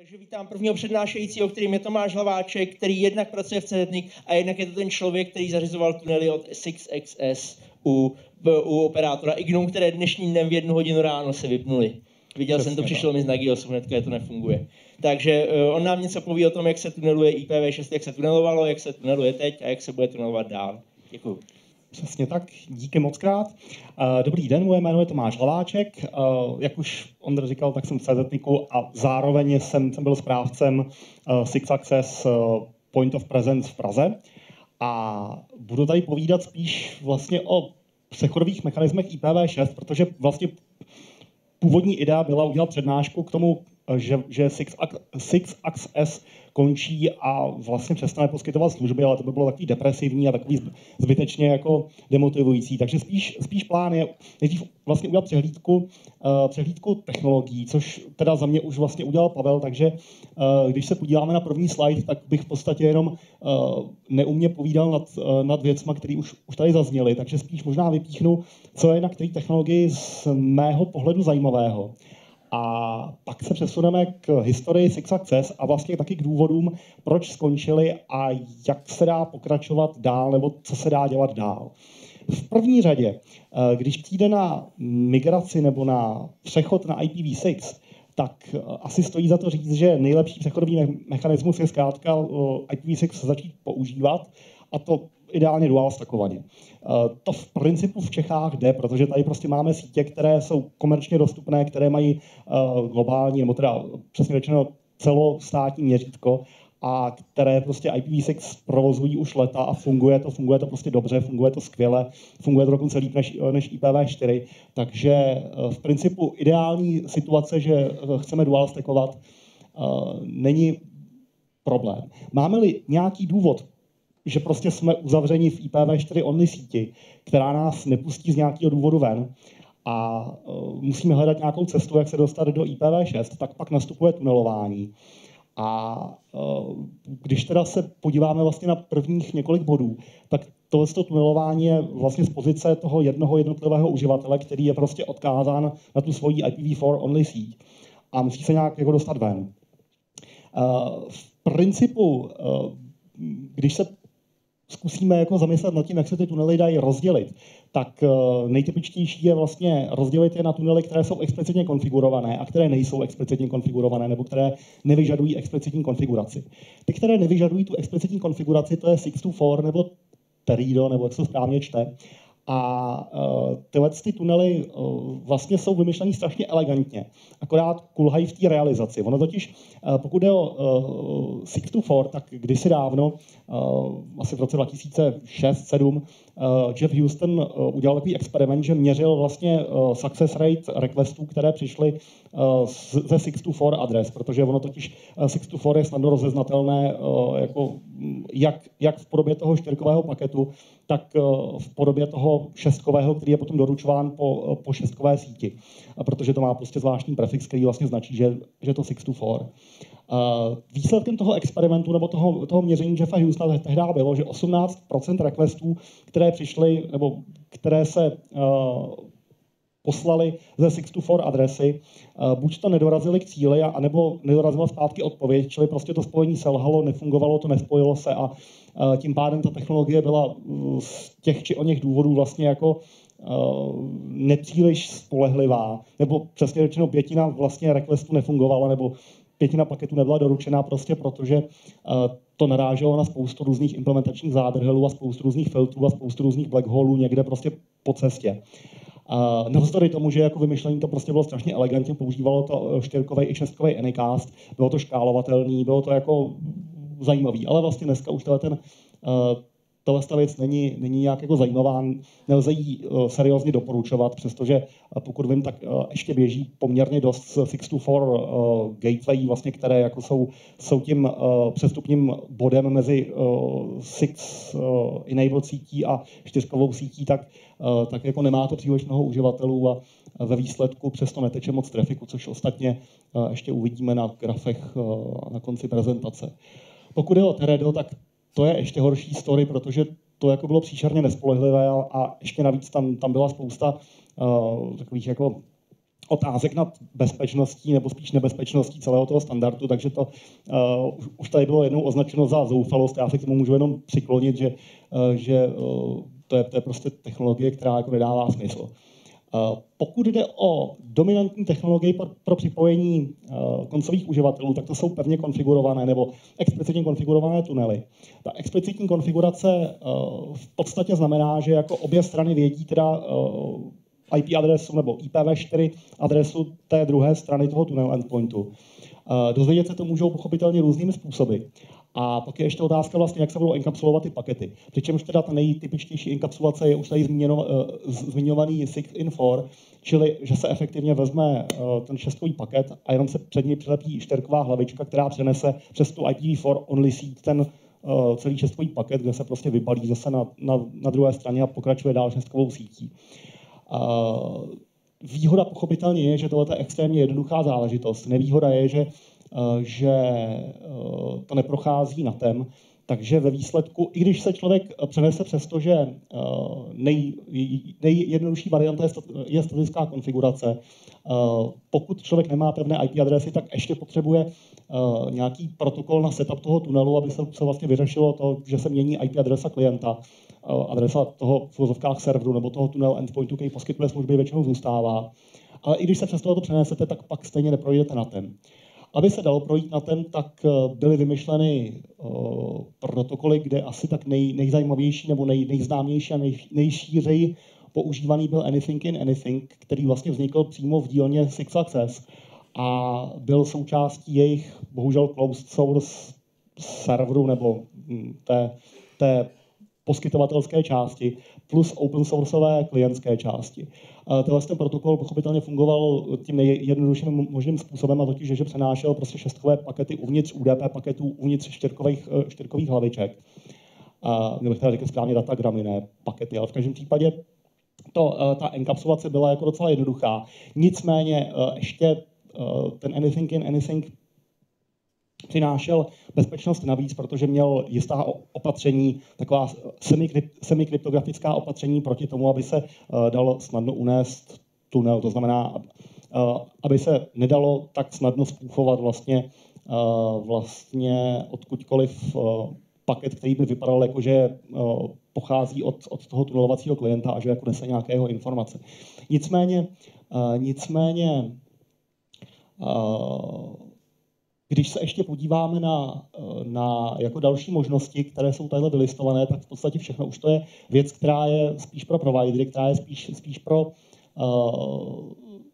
Takže vítám prvního přednášejícího, kterým je Tomáš Hlaváček, který jednak pracuje v CZNIC a jednak je to ten člověk, který zařizoval tunely od 6XS u, u operátora Ignum, které dnešním dnem v jednu hodinu ráno se vypnuly. Viděl Přesně jsem to, přišlo mi z Nagiosu, hnedka to nefunguje. Takže uh, on nám něco poví o tom, jak se tuneluje IPv6, jak se tunelovalo, jak se tuneluje teď a jak se bude tunelovat dál. Děkuji. Přesně tak, díky moc krát. Dobrý den, moje jméno je Tomáš Hlaváček. Jak už Ondra říkal, tak jsem v CZNIku a zároveň jsem, jsem byl správcem Six Access Point of Presence v Praze. A budu tady povídat spíš vlastně o přechodových mechanismech IPv6, protože vlastně původní idea byla udělat přednášku k tomu, že, že Six, Six Access končí a vlastně přestane poskytovat služby, ale to by bylo takový depresivní a takový zbytečně jako demotivující. Takže spíš, spíš plán je nejdřív vlastně udělat přehlídku, uh, přehlídku technologií, což teda za mě už vlastně udělal Pavel, takže uh, když se podíváme na první slide, tak bych v podstatě jenom uh, neumě povídal nad, uh, nad věcma, které už, už tady zazněly, takže spíš možná vypíchnu, co je na které technologii z mého pohledu zajímavého. A pak se přesuneme k historii Six Access a vlastně taky k důvodům, proč skončili a jak se dá pokračovat dál, nebo co se dá dělat dál. V první řadě, eh, když přijde na migraci nebo na přechod na IPv6, tak eh, asi stojí za to říct, že nejlepší přechodový mechanismus je zkrátka eh, IPv6 začít používat a to ideálně dual stakovaně. Eh, to v principu v Čechách jde, protože tady prostě máme sítě, které jsou komerčně dostupné, které mají eh, globální, nebo teda přesně řečeno celostátní měřítko a které prostě IPv6 provozují už leta a funguje to, funguje to prostě dobře, funguje to skvěle, funguje to dokonce líp než, než IPv4, takže eh, v principu ideální situace, že chceme dual stackovat, není problém. Máme-li nějaký důvod, že prostě jsme uzavřeni v IPv4 only síti, která nás nepustí z nějakého důvodu ven a uh, musíme hledat nějakou cestu, jak se dostat do IPv6, tak pak nastupuje tunelování. A uh, když teda se podíváme vlastně na prvních několik bodů, tak tohle tunelování je vlastně z pozice toho jednoho jednotlivého uživatele, který je prostě odkázán na tu svoji IPv4 only síť a musí se nějak jako dostat ven. Uh, v principu, když se zkusíme jako zamyslet nad tím, jak se ty tunely dají rozdělit, tak uh, nejtypičtější je vlastně rozdělit je na tunely, které jsou explicitně konfigurované a které nejsou explicitně konfigurované nebo které nevyžadují explicitní konfiguraci. Ty, které nevyžadují tu explicitní konfiguraci, to je 624 nebo Terido, nebo jak se správně čte. A uh, tyhle ty tunely uh, vlastně jsou vymyšlený strašně elegantně, akorát kulhají v té realizaci. Ono totiž, uh, pokud je o uh, 624, tak kdysi dávno, asi v roce 2006-2007, uh, Jeff Houston udělal takový experiment, že měřil vlastně success rate requestů, které přišly ze 624 adres, protože ono totiž uh, 624 je snadno rozeznatelné jako, jak, jak v podobě toho čtyřkového paketu, tak uh, v podobě toho šestkového, který je potom doručován po, uh, po šestkové síti, uh, protože to má prostě zvláštní prefix, který vlastně značí, že, že to 624. Uh, výsledkem toho experimentu nebo toho, toho měření Jeffa Houstona tehdy bylo, že 18% requestů, které přišly nebo které se poslali ze 624 adresy, uh, buď to nedorazili k cíli, anebo nedorazila zpátky odpověď, čili prostě to spojení selhalo, nefungovalo to, nespojilo se a uh, tím pádem ta technologie byla z těch či o něch důvodů vlastně jako nepříliš spolehlivá, nebo přesně řečeno pětina vlastně requestů nefungovala, nebo pětina paketu nebyla doručená prostě protože to naráželo na spoustu různých implementačních zádrhelů a spoustu různých filtrů a spoustu různých black holů někde prostě po cestě. Uh, navzdory tomu, že jako vymyšlení to prostě bylo strašně elegantně, používalo to eh, čtyřkový i šestkový Anycast, bylo to škálovatelný, bylo to jako zajímavý, ale vlastně dneska už ten uh, tahle ta věc není, není nějak jako zajímavá, nelze ji uh, seriózně doporučovat, přestože uh, pokud vím, tak uh, ještě běží poměrně dost 624 uh, gateway, vlastně, které jako jsou, jsou tím přestupním bodem mezi uh, six uh, enabled sítí a čtyřkovou sítí, tak, tak jako nemá to příliš mnoho uživatelů a ve výsledku přesto neteče moc trafiku, což ostatně ještě uvidíme na grafech na konci prezentace. Pokud je o Teredo, tak to je ještě horší story, protože to jako bylo příšerně nespolehlivé a, a ještě navíc tam, tam byla spousta uh, takových jako otázek nad bezpečností nebo spíš nebezpečností celého toho standardu, takže to uh, už tady bylo jednou označeno za zoufalost. Já se k tomu můžu jenom přiklonit, že, uh, že uh, to, je, to je prostě technologie, která jako nedává smysl. Pokud jde o dominantní technologii pro, připojení uh, koncových uživatelů, tak to jsou pevně konfigurované nebo explicitně konfigurované tunely. Ta explicitní konfigurace uh, v podstatě znamená, že jako obě strany vědí teda IP adresu nebo IPv4 adresu té druhé strany toho tunnel endpointu. Dozvědět se to můžou pochopitelně různými způsoby. A pak je ještě otázka vlastně, jak se budou enkapsulovat ty pakety. Přičemž teda ta nejtypičtější enkapsulace je už tady zmíněno, uh, zmiňovaný 6in4, čili že se efektivně vezme uh, ten šestkový paket a jenom se před něj přilepí čtyřková hlavička, která přenese přes tu IPv4 only seed ten uh, celý šestkový paket, kde se prostě vybalí zase na, na, na druhé straně a pokračuje dál šestkovou sítí. Výhoda pochopitelně je, že tohle je extrémně jednoduchá záležitost. Nevýhoda je, že Eh, že eh, to neprochází na tem, takže ve výsledku, i když se člověk eh, přenese přes to, že nej, nejjednodušší varianta je statická konfigurace, pokud člověk nemá pevné IP adresy, tak ještě potřebuje nějaký protokol na setup toho tunelu, aby se, vlastně vyřešilo to, že se mění IP adresa klienta, adresa toho v vozovkách serveru nebo toho tunel endpointu, který poskytuje služby, většinou zůstává. Ale i když se přes to přenesete, tak pak stejně neprojdete na ten. Aby se dalo projít na ten, tak eh, byly vymyšleny uh, protokoly, kde asi tak nej, nejzajímavější nebo nej, nejznámější a nej, nejšířeji používaný byl Anything in Anything, který vlastně vznikl přímo v dílně Six Access a byl součástí jejich, bohužel, closed source serveru nebo hm, té, té poskytovatelské části plus open sourceové klientské části. Tenhle ten protokol pochopitelně fungoval tím nejjednodušším možným způsobem, a totiž, že přenášel prostě šestkové pakety uvnitř UDP paketů, uvnitř čtyřkových, eh, čtyřkových hlaviček. A, nebo teda řekl správně datagramy, ne pakety, ale v každém případě to, eh, ta enkapsulace byla jako docela jednoduchá. Nicméně eh, ještě ten anything in anything přinášel bezpečnost navíc, protože měl jistá opatření, taková semikryptografická opatření proti tomu, aby se uh, dal snadno unést tunel. To znamená, uh, aby se nedalo tak snadno spůchovat vlastně, uh, vlastně odkudkoliv paket, který by vypadal jako, že pochází od, od toho tunelovacího klienta a že jako nese nějaké jeho informace. Nicméně, nicméně když se ještě podíváme na, eh, na jako další možnosti, které jsou tady vylistované, tak v podstatě všechno už to je věc, která je spíš pro providery, která je spíš, spíš pro uh,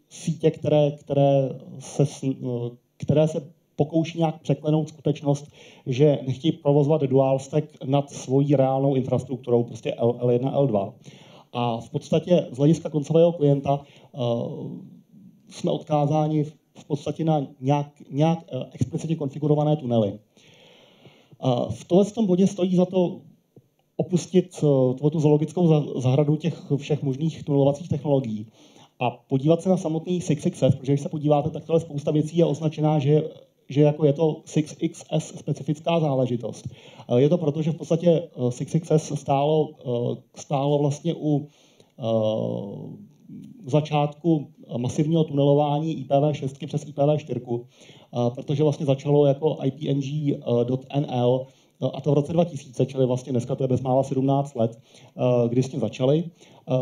sítě, které, které, se, uh, které se pokouší nějak překlenout skutečnost, že nechtějí provozovat dual stack nad svojí reálnou infrastrukturou, prostě L, L1, L2. A v podstatě z hlediska koncového klienta uh, jsme odkázáni v podstatě na nějak, nějak eh, explicitně konfigurované tunely. V tomhle tom bodě stojí za to opustit eh, tu zoologickou zahradu těch všech možných tunelovacích technologií a podívat se na samotný 6XS, protože když se podíváte, tak tohle spousta věcí je označená, že že jako je to 6XS specifická záležitost. Eh, je to proto, že v podstatě 6XS stálo, stálo vlastně u začátku masivního tunelování IPv6 přes IPv4, protože vlastně začalo jako IPNG.nl a to v roce 2000, čili vlastně dneska to je bezmála 17 let, kdy s tím začali.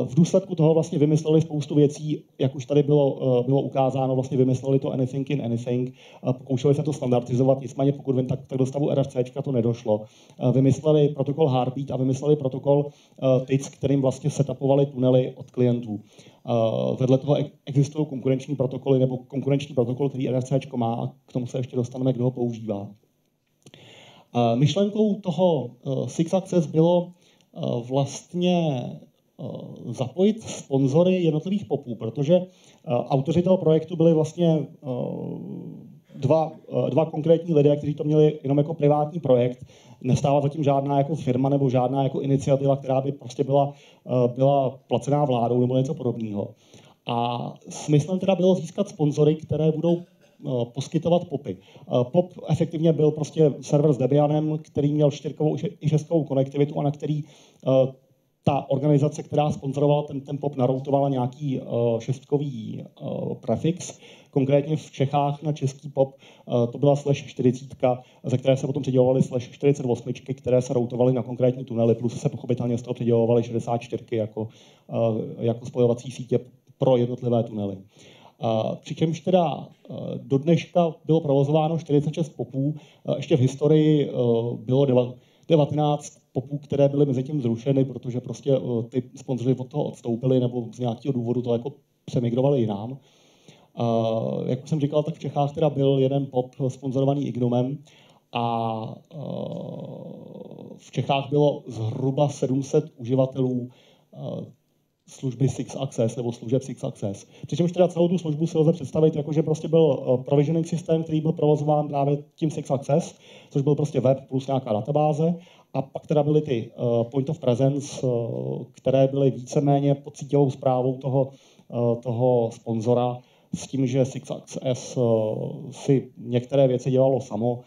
V důsledku toho vlastně vymysleli spoustu věcí, jak už tady bylo, bylo ukázáno, vlastně vymysleli to anything in anything, pokoušeli se to standardizovat, nicméně pokud vím, tak, tak do stavu RFC to nedošlo. Vymysleli protokol Heartbeat a vymysleli protokol TIC, kterým vlastně setupovali tunely od klientů. Vedle toho existují konkurenční protokoly nebo konkurenční protokol, který RFC má a k tomu se ještě dostaneme, kdo ho používá. Myšlenkou toho Six Access bylo vlastně zapojit sponzory jednotlivých popů, protože autoři toho projektu byli vlastně dva, dva konkrétní lidé, kteří to měli jenom jako privátní projekt. Nestála zatím žádná jako firma nebo žádná jako iniciativa, která by prostě byla, byla placená vládou nebo něco podobného. A smyslem teda bylo získat sponzory, které budou poskytovat popy. Pop efektivně byl prostě server s Debianem, který měl čtyřkovou i šestkovou konektivitu a na který ta organizace, která sponzorovala ten, ten pop, naroutovala nějaký šestkový prefix. Konkrétně v Čechách na český pop to byla slash 40, ze které se potom předělovaly slash 48, které se routovaly na konkrétní tunely, plus se pochopitelně z toho předělovaly 64 jako, jako spojovací sítě pro jednotlivé tunely. Uh, přičemž teda uh, do dneška bylo provozováno 46 popů, uh, ještě v historii bylo 19 popů, které byly mezi tím zrušeny, protože prostě ty sponzoři od toho odstoupili nebo z nějakého důvodu to jako přemigrovali jinam. Uh, jak už jsem říkal, tak v Čechách teda byl jeden pop sponzorovaný Ignumem a v Čechách bylo zhruba 700 uživatelů služby Six Access nebo služeb Six Access. Přičemž teda celou tu službu si lze představit jako, že prostě byl provisioning systém, který byl provozován právě tím Six Access, což byl prostě web plus nějaká databáze a pak teda byly ty uh, point of presence, uh, které byly víceméně pod zprávou toho, toho sponzora s tím, že SixAccess uh, si některé věci dělalo samo.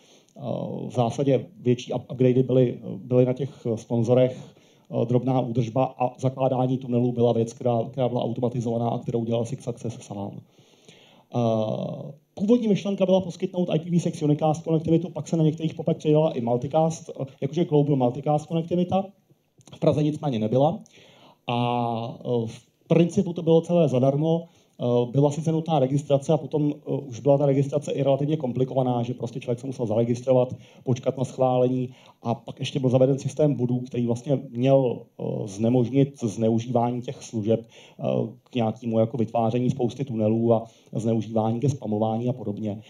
V zásadě větší upgradey byly, byly na těch sponzorech, drobná údržba a zakládání tunelů byla věc, která, která byla automatizovaná a kterou dělal SixAccess sám. Uh, Původní myšlenka byla poskytnout IPv6 unicast konektivitu, pak se na některých popech přidala i multicast, jakože Global Multicast konektivita. V Praze nicméně nebyla. A v principu to bylo celé zadarmo. Eh, byla sice nutná registrace a potom eh, už byla ta registrace i relativně komplikovaná, že prostě člověk se musel zaregistrovat, počkat na schválení a pak ještě byl zaveden systém bodů, který vlastně měl eh, znemožnit zneužívání těch služeb k nějakému jako vytváření spousty tunelů a zneužívání ke spamování a podobně.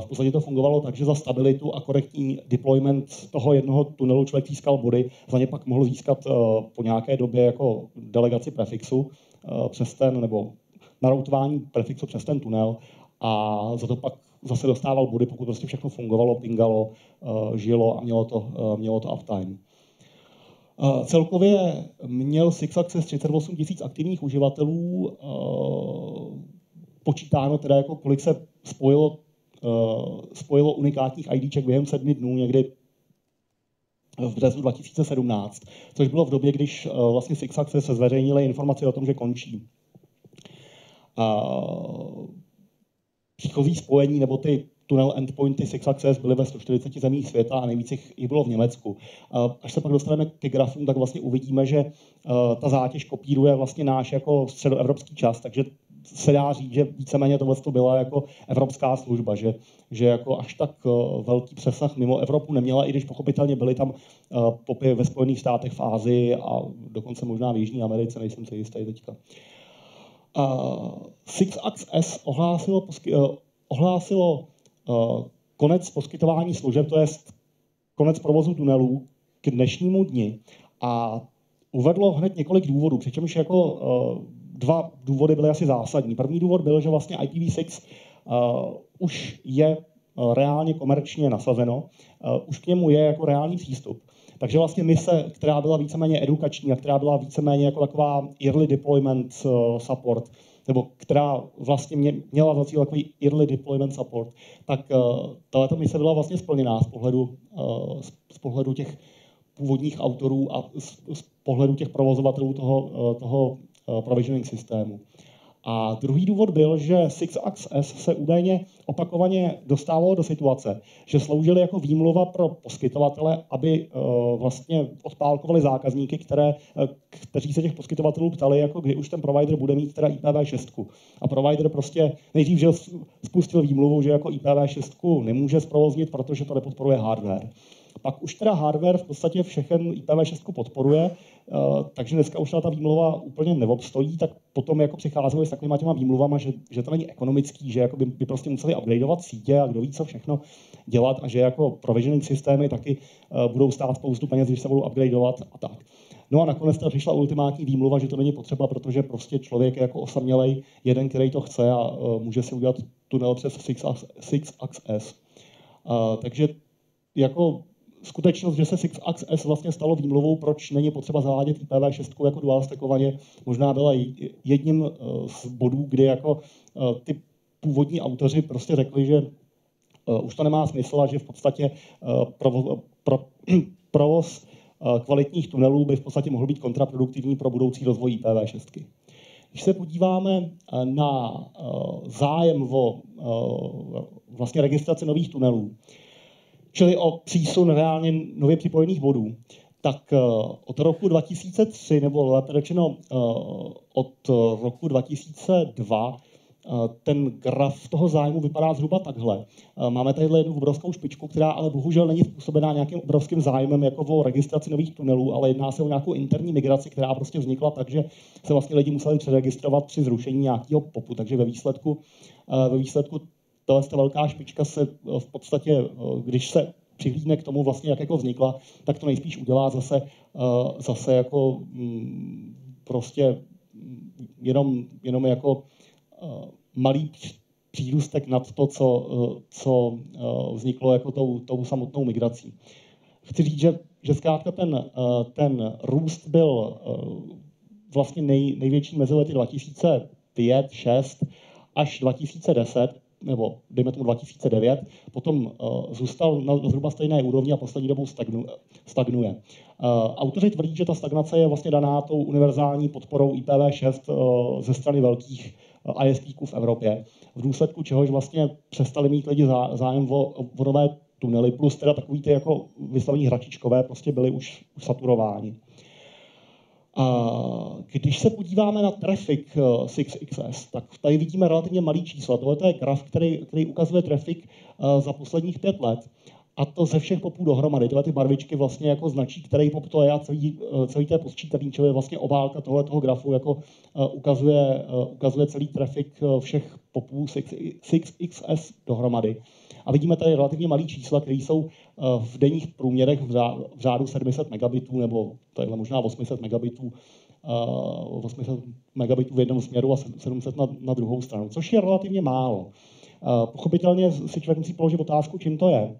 V podstatě to fungovalo tak, že za stabilitu a korektní deployment toho jednoho tunelu člověk získal body, za ně pak mohl získat po nějaké době jako delegaci prefixu přes ten, nebo naroutování prefixu přes ten tunel a za to pak zase dostával body, pokud prostě všechno fungovalo, pingalo, uh, žilo a mělo to, uh, mělo to uptime. Uh, celkově měl Six Access 38 000 aktivních uživatelů, počítáno teda jako kolik se spojilo, spojilo unikátních IDček během sedmi dnů někdy v březnu 2017, což bylo v době, když vlastně Six Access se zveřejnili informace o tom, že končí příchozí spojení nebo ty tunel endpointy Six Access byly ve 140 zemích světa a nejvíc jich, bylo v Německu. Až se pak dostaneme ke grafům, tak vlastně uvidíme, že ta zátěž kopíruje vlastně náš jako středoevropský čas, takže se dá říct, že víceméně tohle to byla jako evropská služba, že, že jako až tak velký přesah mimo Evropu neměla, i když pochopitelně byly tam popy ve Spojených státech v Ázii a dokonce možná v Jižní Americe, nejsem si jistý teďka. Uh, SixAxS ohlásilo, uh, ohlásilo uh, konec poskytování služeb, to je konec provozu tunelů k dnešnímu dni a uvedlo hned několik důvodů, přičemž jako uh, dva důvody byly asi zásadní. První důvod byl, že vlastně IPv6 uh, už je uh, reálně komerčně nasazeno, uh, už k němu je jako reálný přístup. Takže vlastně mise, která byla víceméně edukační a která byla víceméně jako taková early deployment uh, support, nebo která vlastně mě, měla za cíl takový early deployment support, tak uh, tato mise byla vlastně splněná z pohledu, uh, z, pohledu těch původních autorů a z, pohledu těch provozovatelů toho, toho provisioning systému. A druhý důvod byl, že SixAxS se údajně opakovaně dostávalo do situace, že sloužily jako výmluva pro poskytovatele, aby uh, vlastně odpálkovali zákazníky, které, uh, kteří se těch poskytovatelů ptali, jako kdy už ten provider bude mít teda IPv6. A provider prostě nejdřív že spustil výmluvu, že jako IPv6 nemůže zprovoznit, protože to nepodporuje hardware. Pak už teda hardware v podstatě všechen IPv6 podporuje, eh, takže dneska už ta výmluva úplně neobstojí, tak potom jako přicházeli s takovými těma výmluvama, že, že to není ekonomický, že jako by, by prostě museli upgradeovat sítě a kdo ví, co všechno dělat a že jako provisioning systémy taky uh, budou stát spoustu peněz, když se budou upgradeovat a tak. No a nakonec ta přišla ultimátní výmluva, že to není potřeba, protože prostě člověk je jako osamělej, jeden, který to chce a uh, může si udělat tunel přes Six Access. Uh, takže jako skutečnost, že se SixAxS vlastně stalo výmluvou, proč není potřeba zavádět IPv6 jako dual stackovaně, možná byla jedním eh, z bodů, kdy jako eh, ty původní autoři prostě řekli, že eh, už to nemá smysl a že v podstatě provoz, pro, provoz kvalitních tunelů by v podstatě mohl být kontraproduktivní pro budoucí rozvoj IPv6. Když se podíváme na zájem o vlastně registraci nových tunelů, čili o přísun reálně nově připojených bodů, tak od roku 2003, nebo lépe řečeno od roku 2002, ten graf toho zájmu vypadá zhruba takhle. Máme tady jednu obrovskou špičku, která ale bohužel není způsobená nějakým obrovským zájmem jako o registraci nových tunelů, ale jedná se o nějakou interní migraci, která prostě vznikla tak, že se vlastně lidi museli přeregistrovat při zrušení nějakého popu. Takže ve výsledku, ve výsledku tahle velká špička se v podstatě, když se přihlídne k tomu vlastně, jak jako vznikla, tak to nejspíš udělá zase, zase jako mm, prostě jenom, jenom jako Eh, malý přírůstek nad to, co, eh, co eh, vzniklo jako tou, tou samotnou migrací. Chci říct, že, že zkrátka ten, ten růst byl vlastně nej, největší mezi lety 2005, 6 až 2010, nebo dejme tomu 2009, potom uh, zůstal na zhruba stejné úrovni a poslední dobou stagnu, stagnuje. Uh, autoři tvrdí, že ta stagnace je vlastně daná tou univerzální podporou IPv6 uh, ze strany velkých ISP v Evropě, v důsledku čehož vlastně přestali mít lidi zájem o vodové tunely, plus teda takový ty jako vyslovení hračičkové prostě byly už, už saturováni. A když se podíváme na traffic 6XS, tak tady vidíme relativně malý čísla. Tohle je graf, který, který ukazuje traffic eh, za posledních pět let. A to ze všech popů dohromady. Tyhle ty barvičky vlastně jako značí, který pop to je a celý, eh, celý je posčítaný, čili vlastně obálka tohle toho grafu jako ukazuje, ukazuje celý trafik všech popů 6XS dohromady. A vidíme tady relativně malý čísla, které jsou v denních průměrech v, řádu 700 megabitů, nebo je možná 800 megabitů, uh, 800 megabitů v jednom směru a 700 na, na druhou stranu, což je relativně málo. Uh, pochopitelně si člověk musí položit otázku, čím to je.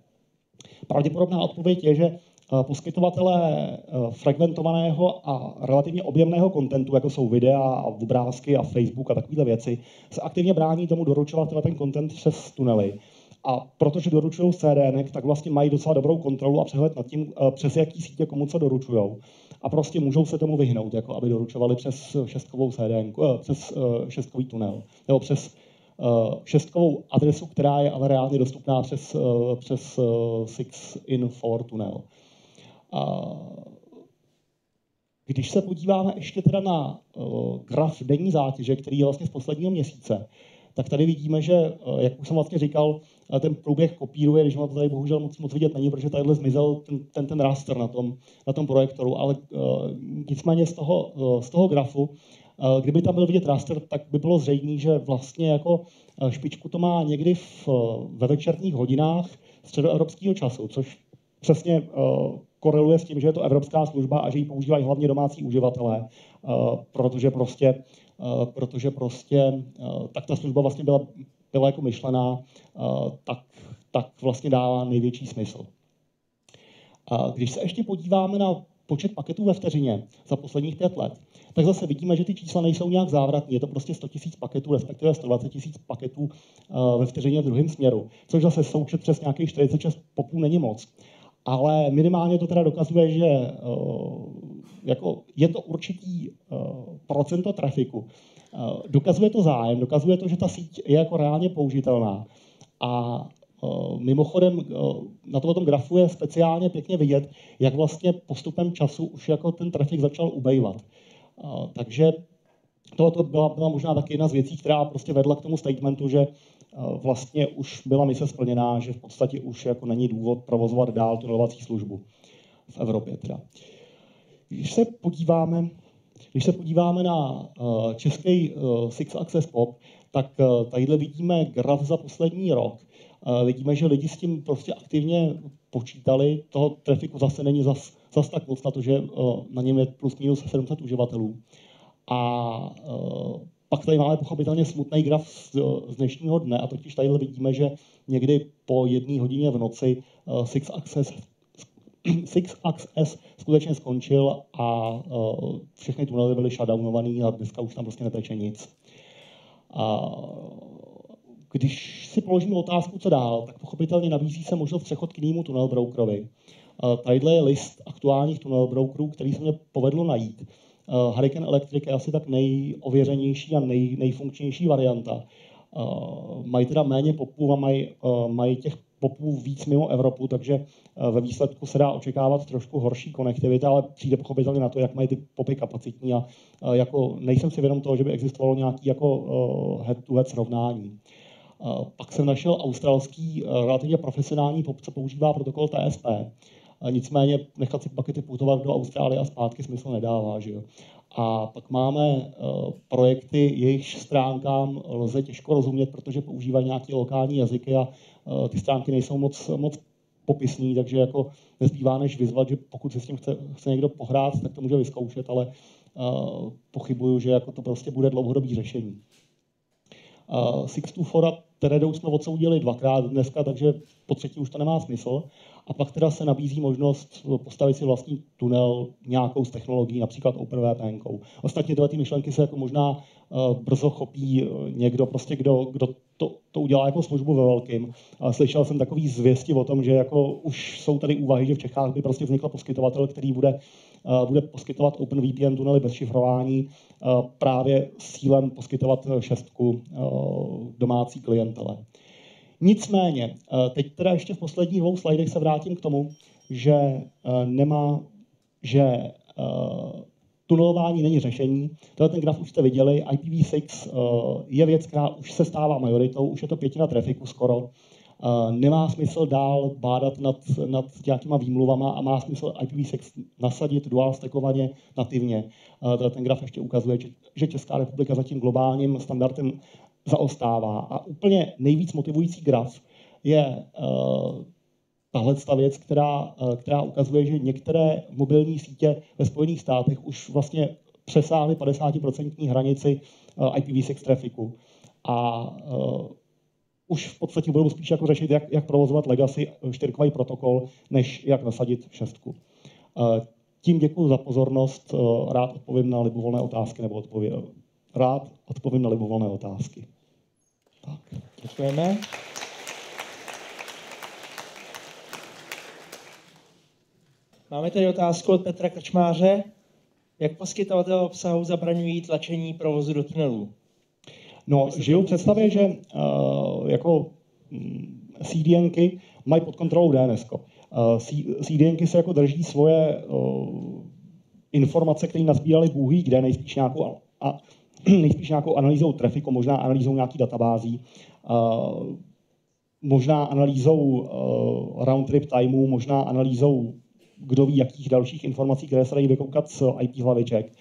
Pravděpodobná odpověď je, že eh, poskytovatelé eh, fragmentovaného a relativně objemného kontentu, jako jsou videa a obrázky a Facebook a takovéhle věci, se aktivně brání tomu doručovat ten content přes tunely. A protože doručují CDN, tak vlastně mají docela dobrou kontrolu a přehled nad tím, eh, přes jaký sítě komu co doručují. A prostě můžou se tomu vyhnout, jako aby doručovali přes šestkovou CDN, přes šestkový tunel, nebo přes Eh, šestkovou adresu, která je ale reálně dostupná přes, eh, přes 6in4 eh, tunel. Když se podíváme ještě teda na graf denní zátěže, který je vlastně z posledního měsíce, tak tady vidíme, že, jak už jsem vlastně říkal, ten průběh kopíruje, když to tady bohužel moc, moc vidět není, protože tadyhle zmizel ten, ten, ten raster na tom, na tom projektoru, ale uh, nicméně z toho, uh, z toho grafu Eh, kdyby tam byl vidět raster, tak by bylo zřejmé, že vlastně jako špičku to má někdy v, ve večerních hodinách středoevropského času, což přesně koreluje s tím, že je to evropská služba a že ji používají hlavně domácí uživatelé, protože prostě, protože prostě tak ta služba vlastně byla, byla jako myšlená, tak, tak vlastně dává největší smysl. Když se ještě podíváme na počet paketů ve vteřině za posledních pět let, tak zase vidíme, že ty čísla nejsou nějak závratní. Je to prostě 100 000 paketů, respektive 120 000 paketů uh, ve vteřině v druhém směru, což zase součet přes nějakých 46 popů není moc. Ale minimálně to teda dokazuje, že uh, jako je to určitý procento trafiku. Uh, dokazuje to zájem, dokazuje to, že ta síť je jako reálně použitelná. A Mimochodem, na tomto grafu je speciálně pěkně vidět, jak vlastně postupem času už jako ten trafik začal ubejvat. Takže tohle byla, byla možná taky jedna z věcí, která prostě vedla k tomu statementu, že vlastně už byla mise splněná, že v podstatě už jako není důvod provozovat dál tunelovací službu v Evropě. Teda. Když se podíváme, když se podíváme na český Six Access Pop, tak tadyhle vidíme graf za poslední rok. Vidíme, že lidi s tím prostě aktivně počítali, toho trafiku zase není zas, zas tak moc na to, že na něm je plus minus 700 uživatelů. A pak tady máme pochopitelně smutný graf z, z dnešního dne, a totiž tady vidíme, že někdy po jedné hodině v noci Six Access Six Access skutečně skončil a uh, všechny tunely byly shutdownovaný a dneska už tam prostě neteče nic. A když si položíme otázku, co dál, tak pochopitelně nabízí se možnost přechod k jinému tunel brokerovi. Tadyhle je list aktuálních tunnel brokerů, který se mě povedlo najít. Hurricane Electric je asi tak nejověřenější a nej, nejfunkčnější varianta. Mají teda méně popů a mají, mají těch popů víc mimo Evropu, takže ve výsledku se dá očekávat trošku horší konektivita, ale přijde pochopitelně na to, jak mají ty popy kapacitní a jako nejsem si vědom toho, že by existovalo nějaký jako head-to-head srovnání. Pak jsem našel australský relativně profesionální pop, co používá protokol TSP. Nicméně nechat si pakety putovat do Austrálie a zpátky smysl nedává. Že jo? A pak máme projekty, jejichž stránkám lze těžko rozumět, protože používají nějaké lokální jazyky a ty stránky nejsou moc, moc popisný, takže jako nezbývá než vyzvat, že pokud se s tím chce, chce někdo pohrát, tak to může vyzkoušet, ale uh, pochybuju, že jako to prostě bude dlouhodobý řešení. Uh, Six to Four a Teredou jsme odsoudili dvakrát dneska, takže po třetí už to nemá smysl. A pak teda se nabízí možnost postavit si vlastní tunel nějakou z technologií, například OpenVPN. Ostatně tyhle ty myšlenky se jako možná uh, brzo chopí někdo, prostě kdo, kdo to, to udělá jako službu ve velkým. A slyšel jsem takový zvěsti o tom, že jako už jsou tady úvahy, že v Čechách by prostě vznikl poskytovatel, který bude, uh, bude poskytovat OpenVPN tunely bez šifrování uh, právě s cílem poskytovat šestku domácí klientele. Nicméně, teď teda ještě v posledních dvou slajdech se vrátím k tomu, že nemá, že tunelování není řešení. Tohle ten graf už jste viděli, IPv6 uh, je věc, která už se stává majoritou, už je to pětina trafiku skoro. Nemá smysl dál bádat nad, nad nějakýma výmluvama a má smysl IPv6 nasadit dual stackovaně nativně. Uh, ten graf ještě ukazuje, že Česká republika za tím globálním standardem zaostává. A úplně nejvíc motivující graf je uh, tahle ta věc, která, eh, která ukazuje, že některé mobilní sítě ve Spojených státech už vlastně přesáhly 50% hranici eh, IPv6 trafiku. A uh, už v podstatě budou spíš jako řešit, jak, jak provozovat legacy čtyřkový protokol, než jak nasadit šestku. Uh, tím děkuji za pozornost. Uh, rád odpovím na libovolné otázky, nebo odpovím, rád odpovím na libovolné otázky. Tak. Děkujeme. Máme tady otázku od Petra Krčmáře. Jak poskytovatel obsahu zabraňují tlačení provozu do tunelů? No, žiju představě, že uh, jako mm, CDNky mají pod kontrolou DNS. Uh, CDNky se jako drží svoje uh, informace, které nazbírali bůhy, kde nejspíš nějakou, a, nejspíš nějakou analýzou trafiku, možná analýzou nějaký databází, možná analýzou uh, round trip timeu, možná analýzou kdo ví, jakých dalších informací, které se dají vykoukat z IP hlaviček.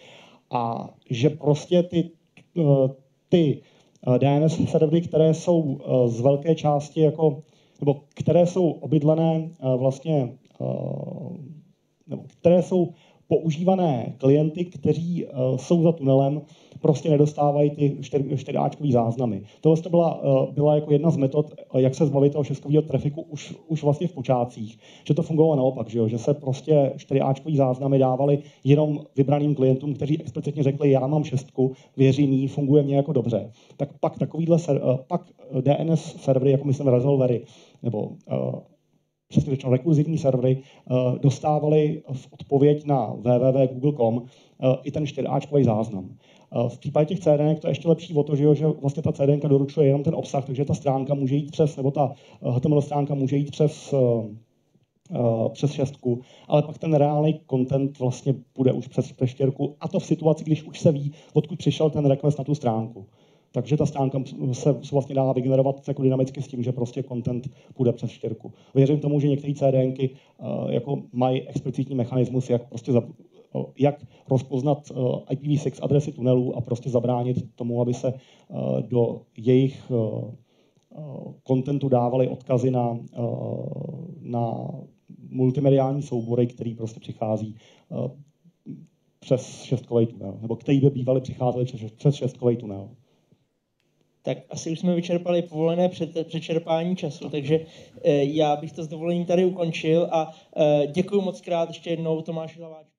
A že prostě ty, eh, ty eh, DNS servery, které jsou z velké části jako, nebo které jsou obydlené vlastně, nebo které jsou používané klienty, kteří jsou za tunelem, prostě nedostávají ty čtyřáčkové záznamy. Tohle to byla, eh, byla jako jedna z metod, eh, jak se zbavit toho šestkového trafiku už, už vlastně v počátcích. Že to fungovalo naopak, že, jo? že se prostě čtyřáčkové záznamy dávaly jenom vybraným klientům, kteří explicitně řekli, já mám šestku, věřím jí, funguje mě jako dobře. Tak pak takovýhle, ser, eh, pak DNS servery, jako myslím Resolvery, nebo uh, přesně řečeno rekurzivní servery, uh, dostávali v odpověď na www.google.com uh, i ten 4Ačkový záznam. V případě těch CDN to je ještě lepší o to, že, jo, že vlastně ta CDN doručuje jenom ten obsah, takže ta stránka může jít přes, nebo ta HTML stránka může jít přes přes šestku, ale pak ten reálný content vlastně bude už přes přeštěrku a to v situaci, když už se ví, odkud přišel ten request na tu stránku. Takže ta stránka se vlastně dá vygenerovat jako dynamicky s tím, že prostě content půjde přes štěrku. Věřím tomu, že některé CDNky uh, jako mají explicitní mechanismus, jak prostě jak rozpoznat eh, IPv6 adresy tunelů a prostě zabránit tomu, aby se eh, do jejich kontentu eh, dávaly odkazy na, na multimediální soubory, který prostě přichází přes šestkový tunel, nebo který by bývali přicházeli přes šestkový tunel tak asi už jsme vyčerpali povolené před, přečerpání času, takže e, já bych to s dovolením tady ukončil a e, děkuji moc krát ještě jednou Tomáši Hlaváčku.